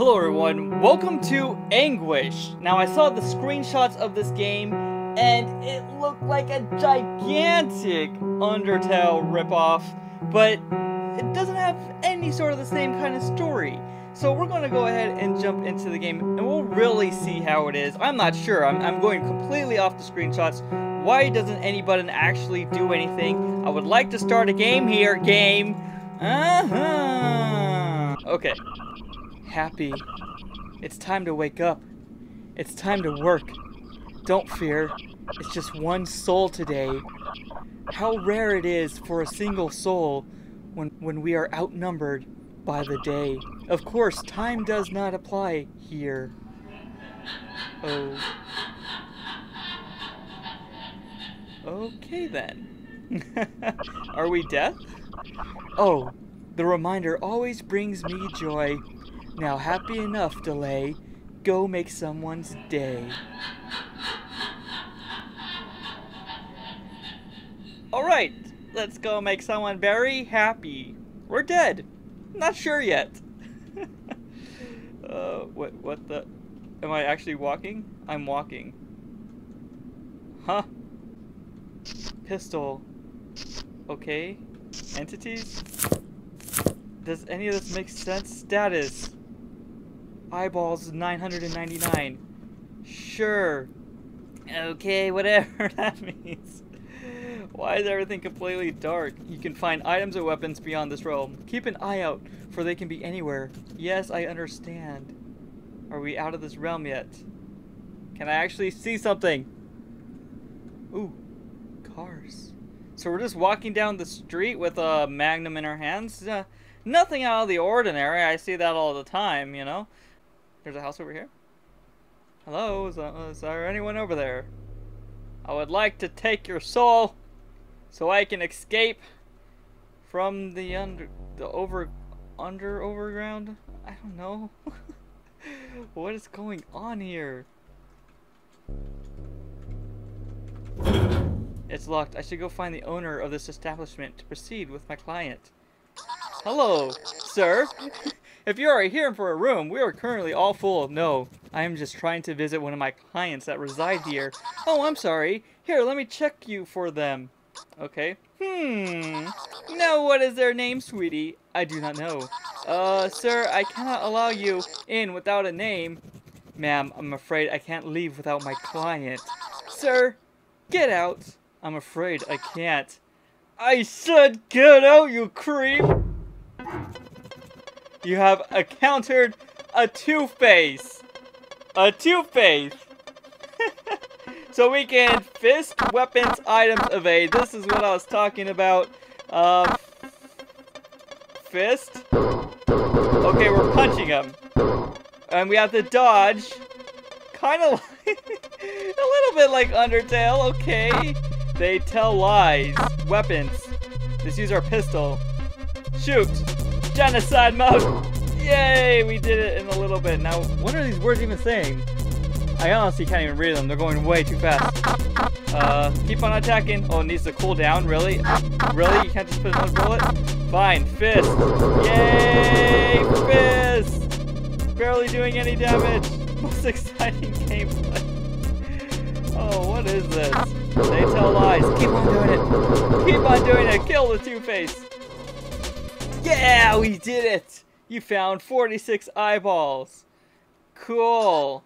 Hello everyone, welcome to Anguish. Now I saw the screenshots of this game and it looked like a gigantic Undertale ripoff, but it doesn't have any sort of the same kind of story. So we're going to go ahead and jump into the game and we'll really see how it is. I'm not sure, I'm, I'm going completely off the screenshots. Why doesn't any button actually do anything? I would like to start a game here, game. Uh-huh. Okay happy. It's time to wake up. It's time to work. Don't fear. It's just one soul today. How rare it is for a single soul when, when we are outnumbered by the day. Of course, time does not apply here. Oh. Okay then. are we death? Oh, the reminder always brings me joy. Now, happy enough, delay. Go make someone's day. Alright, let's go make someone very happy. We're dead. Not sure yet. uh, what, what the? Am I actually walking? I'm walking. Huh? Pistol. Okay. Entities? Does any of this make sense? Status. Eyeballs 999. Sure. Okay, whatever that means. Why is everything completely dark? You can find items or weapons beyond this realm. Keep an eye out, for they can be anywhere. Yes, I understand. Are we out of this realm yet? Can I actually see something? Ooh, cars. So we're just walking down the street with a magnum in our hands? Uh, nothing out of the ordinary. I see that all the time, you know? There's a house over here. Hello, is, uh, is there anyone over there? I would like to take your soul so I can escape from the under the over under overground. I don't know. what is going on here? It's locked. I should go find the owner of this establishment to proceed with my client. Hello, sir. If you are here for a room, we are currently all full. No, I am just trying to visit one of my clients that reside here. Oh, I'm sorry. Here, let me check you for them. Okay. Hmm. Now, what is their name, sweetie? I do not know. Uh, sir, I cannot allow you in without a name. Ma'am, I'm afraid I can't leave without my client. Sir, get out. I'm afraid I can't. I said get out, you creep! You have encountered a Two-Face. A Two-Face. so we can fist, weapons, items, evade. This is what I was talking about. Uh, fist. Okay, we're punching him. And we have to dodge. Kind of like, a little bit like Undertale, okay. They tell lies. Weapons. Let's use our pistol. Shoot. Genocide mode! Yay! We did it in a little bit. Now, what are these words even saying? I honestly can't even read them. They're going way too fast. Uh, keep on attacking. Oh, it needs to cool down. Really? Really? You can't just put another bullet? Fine. Fist. Yay! Fist! Barely doing any damage. Most exciting gameplay. Oh, what is this? They tell lies. Keep on doing it. Keep on doing it. Kill the Two-Face. Yeah, we did it! You found 46 eyeballs. Cool.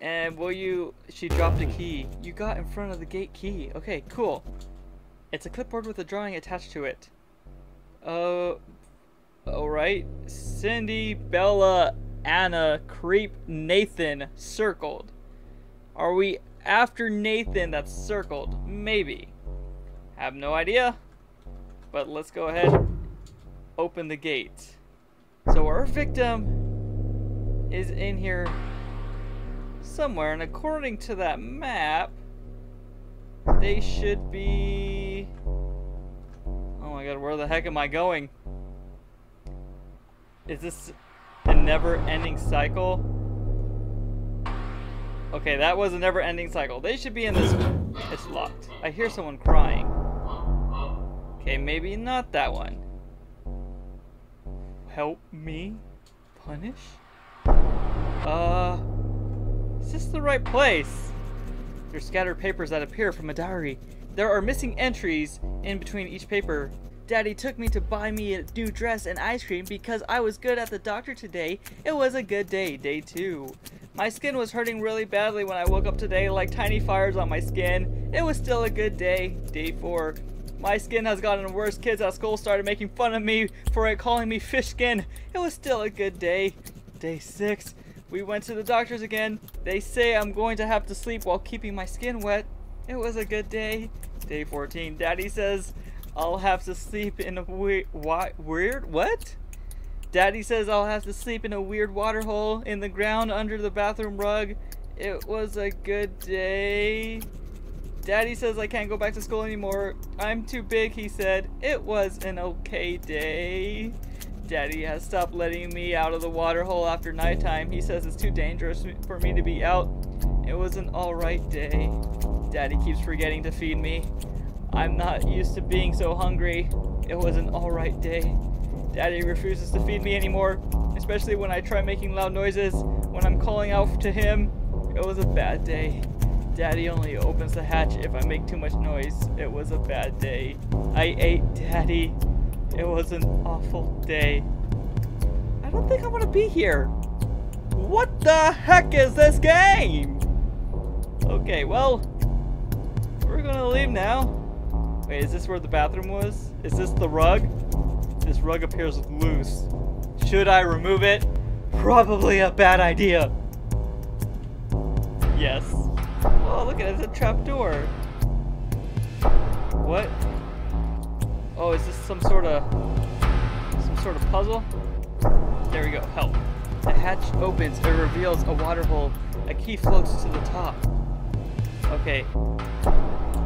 And will you... She dropped a key. You got in front of the gate key. Okay, cool. It's a clipboard with a drawing attached to it. Uh... Alright. Cindy, Bella, Anna, Creep, Nathan, circled. Are we after Nathan that's circled? Maybe. Have no idea. But let's go ahead open the gate. So our victim is in here somewhere, and according to that map, they should be... Oh my god, where the heck am I going? Is this a never-ending cycle? Okay, that was a never-ending cycle. They should be in this... It's locked. I hear someone crying. Okay, maybe not that one. Help me punish? Uh, is this the right place? There's scattered papers that appear from a diary. There are missing entries in between each paper. Daddy took me to buy me a new dress and ice cream because I was good at the doctor today. It was a good day, day two. My skin was hurting really badly when I woke up today, like tiny fires on my skin. It was still a good day, day four. My skin has gotten worse. Kids at school started making fun of me for it, calling me fish skin. It was still a good day. Day six. We went to the doctors again. They say I'm going to have to sleep while keeping my skin wet. It was a good day. Day 14. Daddy says I'll have to sleep in a weird, weird, what? Daddy says I'll have to sleep in a weird water hole in the ground under the bathroom rug. It was a good day. Daddy says I can't go back to school anymore. I'm too big, he said. It was an okay day. Daddy has stopped letting me out of the water hole after nighttime. He says it's too dangerous for me to be out. It was an alright day. Daddy keeps forgetting to feed me. I'm not used to being so hungry. It was an alright day. Daddy refuses to feed me anymore, especially when I try making loud noises. When I'm calling out to him, it was a bad day. Daddy only opens the hatch if I make too much noise. It was a bad day. I ate Daddy. It was an awful day. I don't think I want to be here. What the heck is this game? Okay, well, we're gonna leave now. Wait, is this where the bathroom was? Is this the rug? This rug appears loose. Should I remove it? Probably a bad idea. Yes. Oh, look at it, it's a trap door. What? Oh, is this some sort of some sort of puzzle? There we go. Help. The hatch opens. It reveals a water hole. A key floats to the top. Okay.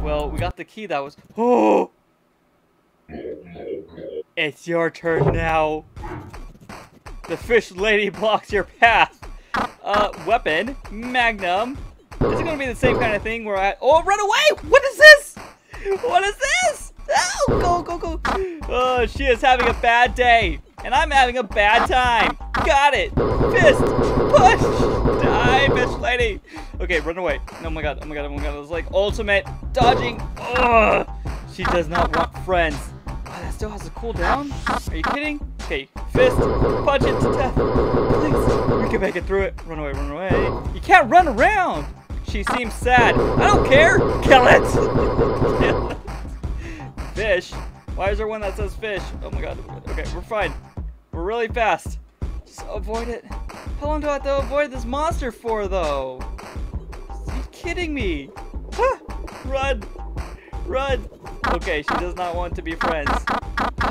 Well, we got the key that was... Oh! It's your turn now. The fish lady blocks your path. Uh, weapon. Magnum. Is it gonna be the same kind of thing where I... Oh, run away! What is this? What is this? Oh, go, go, go. Oh, she is having a bad day. And I'm having a bad time. Got it. Fist. Push. Die, fish lady. Okay, run away. Oh my god, oh my god, oh my god. It was like ultimate dodging. Ugh. She does not want friends. Oh, that still has a cooldown? Are you kidding? Okay, fist, punch it to death. Please, we can make it through it. Run away, run away. You can't run around. She seems sad. I don't care. Kill it. Fish. Why is there one that says fish? Oh my god. Okay, we're fine. We're really fast. Just avoid it. How long do I have to avoid this monster for, though? Are you kidding me? Run! Run! Okay, she does not want to be friends.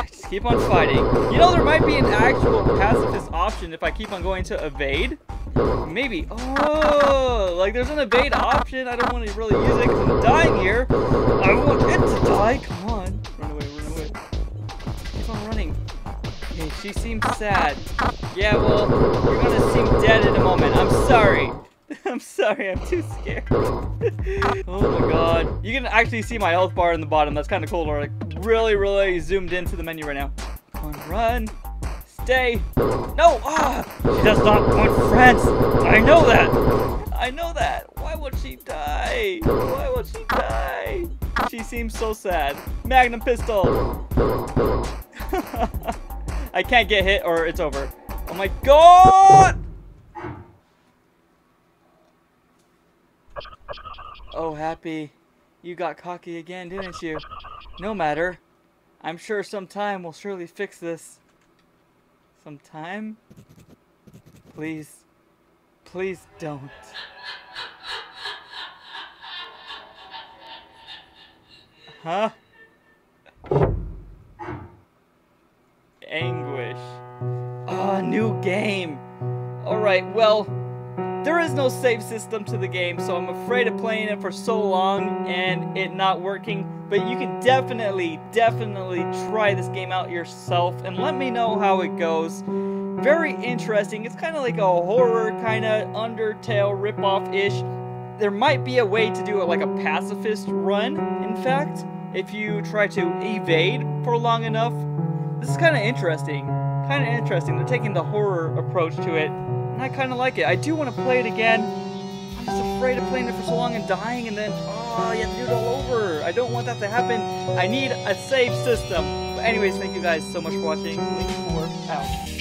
Just keep on fighting. You know, there might be an actual pacifist option if I keep on going to evade. Maybe. Oh, like there's an evade option. I don't want to really use it because I'm dying here. I want it to die. Come on. Run away, run away. Keep on running. Okay, she seems sad. Yeah, well, you're gonna seem dead in a moment. I'm sorry. I'm sorry, I'm too scared. oh my god. You can actually see my health bar in the bottom. That's kind of cool. Or like really, really zoomed into the menu right now. Come on, run. Stay. No! Ah! She does not want friends. I know that. I know that. Why would she die? Why would she die? She seems so sad. Magnum pistol. I can't get hit or it's over. Oh my god! Oh, Happy. You got cocky again, didn't you? No matter. I'm sure some time will surely fix this. Some time? Please. Please don't. Huh? Anguish. Ah, oh, new game. Alright, well, there is no save system to the game, so I'm afraid of playing it for so long and it not working. But you can definitely, definitely try this game out yourself and let me know how it goes. Very interesting. It's kind of like a horror kind of Undertale ripoff-ish. There might be a way to do it like a pacifist run, in fact, if you try to evade for long enough. This is kind of interesting. Kind of interesting. They're taking the horror approach to it And I kind of like it. I do want to play it again. I'm just afraid of playing it for so long and dying and then, oh, you have to do it all over. I don't want that to happen. I need a save system. But anyways, thank you guys so much for watching. LiNX 4 out.